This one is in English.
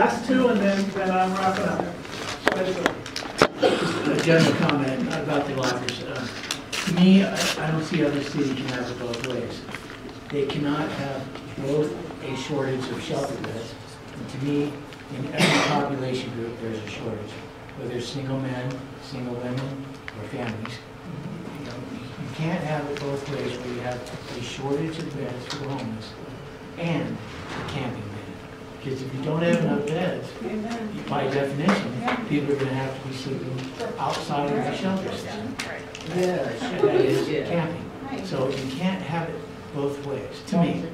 last two, and then, then I'm wrapping up. A general comment about the lockers. Uh, To me, I I don't see other cities can have it both ways. They cannot have both a shortage of shelter beds. And to me, in every population group, there's a shortage, whether it's single men, single women, or families. You know, You can't have it both ways, where you have a shortage of beds for homeless and. Because if you don't have enough beds, by definition, people are gonna have to be sleeping outside of the shelters. Yes. And that is camping. So you can't have it both ways, to me.